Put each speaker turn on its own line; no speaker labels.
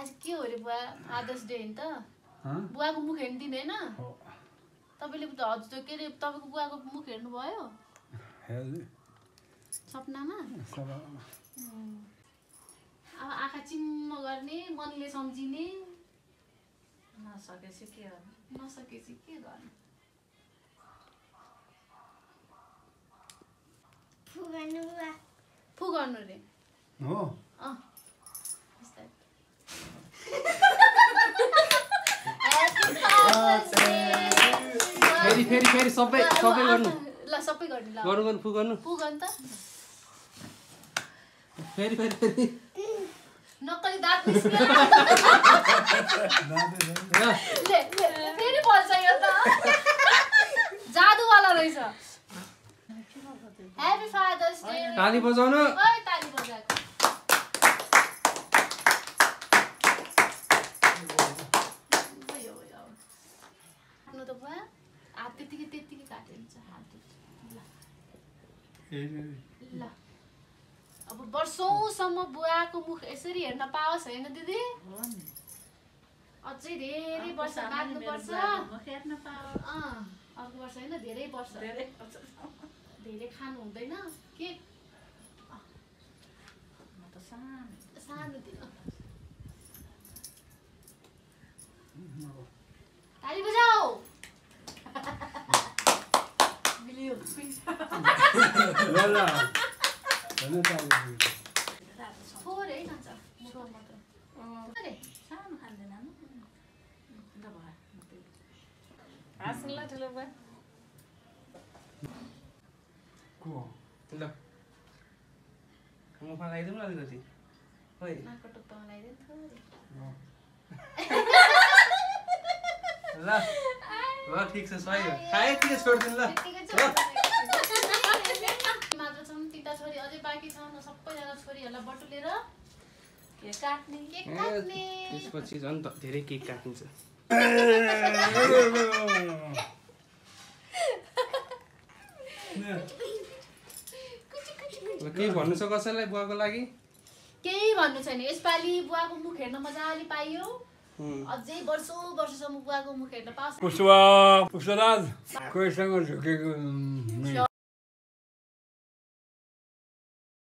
आज के हो अरे बुवा फादर्स डे होइन त
हँ?
बुवाको मुख हेर्नु दिँदैन तपाईँले त हजुर के अरे तपाईँको बुवाको मुख हेर्नुभयो
हेर्नु
सपनामा अब आँखा चिम्म गर्ने मनले सम्झिने
नसकेपछि के गर्नु
नसकेपछि के गर्नु फु गर्नु रे
हो
अँ बिस्तारै।
फेरि फेरि फेरि सबै सबै गर्नु
ल सबै गर्नु ल
गर्नु गर्नु फु गर्नु
फु गर्नु त
फेरि फेरि फेरि
नक्कली दाँत निस्क्यो
ल
फेरि बल्छ यो त जादुवाला रहेछ ह्याप्पी फादर्स डे
ताली बजाउनु
ओइ ताली बजाएको भयो, भयो। आफ्नो त बुवा हात त्यतिकै त्यतिकै काटिन्छ हात। ल ल अब वर्षौँसम्म बुवाको मुख यसरी हेर्न पाओस् होइन दिदी
हो नि
अझै धेरै वर्ष अँ, अर्को वर्ष होइन धेरै वर्ष
धेरै
खानु हुँदैन के
सानो
सानो दिन ताली बजाऊ मिल्यो
ल ल हेर्नु ताली
थोरै खान्छ मुखमा मात्र अरे
सानो खाँदैन न ल भयो म त्यही हाँस्नु ल ठुलो बुवा
को
ल मुखमा लगाइदिउँ न अलिकति खोइ। ल ल ठिक छ सही हो खाए यतिकै छोडिदिनु ल
बाँकी छन् सबैजना छोरीहरूलाई बटुलेर
के काट्ने
केक काट्ने
त्यसपछि झन् त धेरै केक काटिन्छ केही भन्नु छ कसैलाई बुवाको लागि
केही भन्नु छैन यसपालि बुवाको मुख हेर्न मजाले पाइयो। अझै वर्षौँ वर्षसम्म बुवाको मुख हेर्न पाओस्
पुष्पा पुष्पराज कोहीसँग झुकेको